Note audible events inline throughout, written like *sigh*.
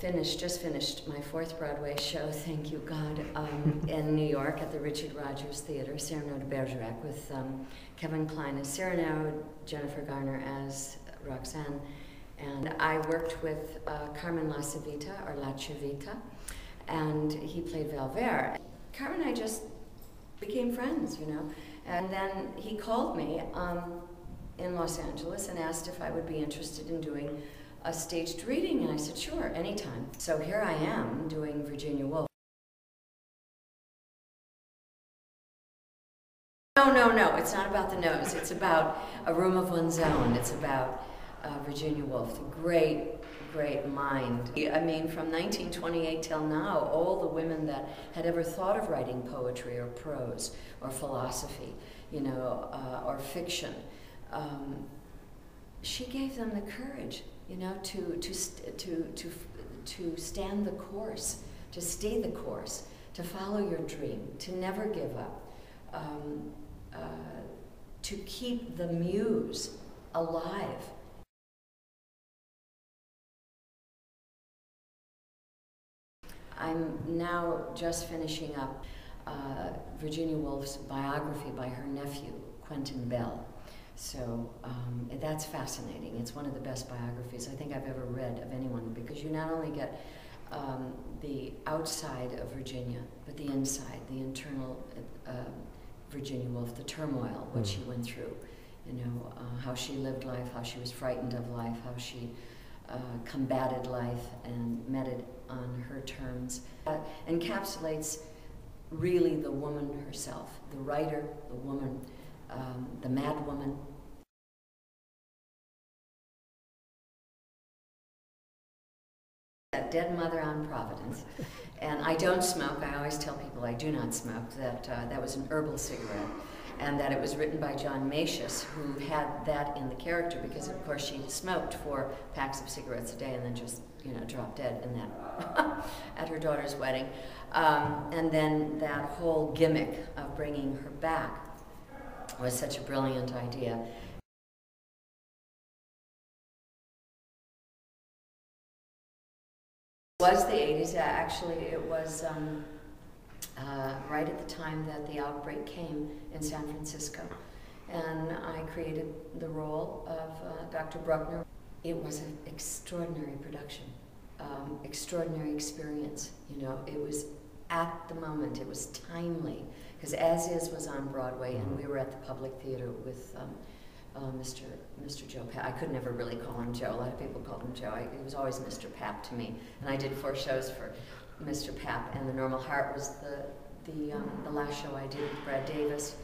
Finished, just finished my fourth Broadway show, *laughs* thank you God, um, *laughs* in New York at the Richard Rodgers Theater, Cyrano de Bergerac, with um, Kevin Kline as Cyrano, Jennifer Garner as Roxanne. And I worked with uh, Carman Lacivita, or Lacivita, and he played Valvert. Carman and I just became friends, you know. And then he called me um, in Los Angeles and asked if I would be interested in doing a staged reading, and I said, sure, anytime. So here I am doing Virginia Woolf. No, no, no, it's not about the nose. It's about A Room of One's Own. It's about uh, Virginia Woolf, the great, great mind. I mean, from 1928 till now, all the women that had ever thought of writing poetry or prose or philosophy, you know, uh, or fiction, um, she gave them the courage you know, to, to, to, to, to stand the course, to stay the course, to follow your dream, to never give up, um, uh, to keep the muse alive. I'm now just finishing up uh, Virginia Woolf's biography by her nephew, Quentin Bell. So um, that's fascinating. It's one of the best biographies I think I've ever read of anyone because you not only get um, the outside of Virginia, but the inside, the internal uh, Virginia Woolf, the turmoil, what mm. she went through, you know, uh, how she lived life, how she was frightened of life, how she uh, combated life and met it on her terms. Uh, encapsulates really the woman herself, the writer, the woman, um, the mad woman, dead mother on Providence. And I don't smoke. I always tell people I do not smoke, that uh, that was an herbal cigarette. And that it was written by John Masius, who had that in the character because, of course, she smoked four packs of cigarettes a day and then just, you know, dropped dead in that *laughs* at her daughter's wedding. Um, and then that whole gimmick of bringing her back was such a brilliant idea. Was the 80s. Actually, it was um, uh, right at the time that the outbreak came in San Francisco. And I created the role of uh, Dr. Brookner. It was an extraordinary production, um, extraordinary experience. You know, it was at the moment, it was timely, because As Is was on Broadway, and we were at the Public Theater with um, uh, Mr. Mr. Joe Papp. I could never really call him Joe. A lot of people called him Joe. I, it was always Mr. Papp to me. And I did four shows for Mr. Papp, and The Normal Heart was the the um, the last show I did with Brad Davis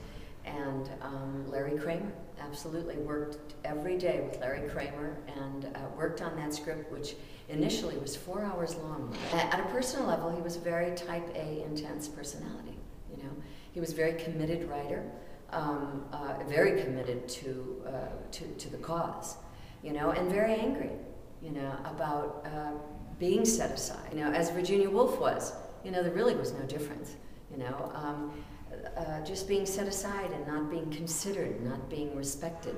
and um, Larry Kramer. Absolutely worked every day with Larry Kramer and uh, worked on that script, which initially was four hours long. At a personal level, he was a very type A, intense personality. You know, he was a very committed writer um, uh, very committed to, uh, to, to the cause, you know, and very angry, you know, about uh, being set aside, you know, as Virginia Woolf was. You know, there really was no difference, you know, um, uh, just being set aside and not being considered, not being respected,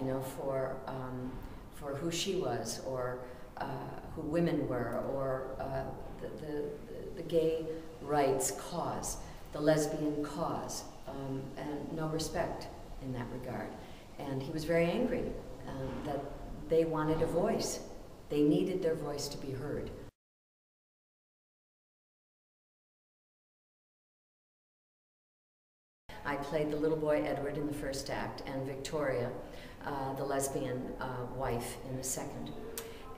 you know, for, um, for who she was or uh, who women were or uh, the, the, the gay rights cause, the lesbian cause, um, and no respect in that regard. And he was very angry um, that they wanted a voice. They needed their voice to be heard. I played the little boy Edward in the first act and Victoria, uh, the lesbian uh, wife, in the second.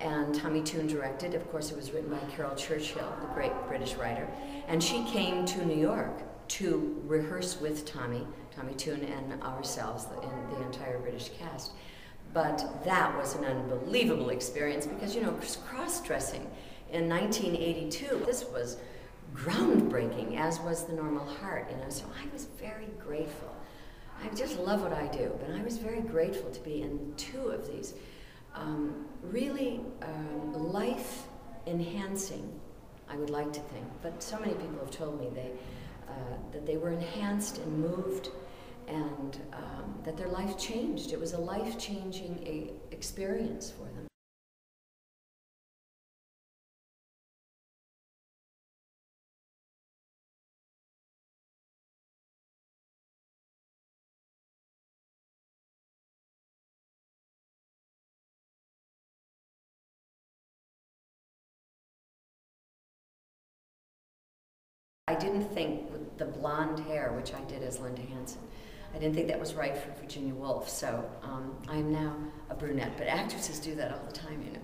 And Tommy Tune directed. Of course, it was written by Caryl Churchill, the great British writer. And she came to New York to rehearse with Tommy, Tommy Tune, and ourselves, the, the entire British cast. But that was an unbelievable experience because, you know, cross-dressing in 1982, this was groundbreaking, as was The Normal Heart, you know, so I was very grateful. I just love what I do, but I was very grateful to be in two of these um, really um, life-enhancing, I would like to think, but so many people have told me they uh, that they were enhanced and moved and um, that their life changed. It was a life changing experience for them. I didn't think the blonde hair, which I did as Lynda Hansen, I didn't think that was right for Virginia Woolf. So um, I am now a brunette, but actresses do that all the time, you know.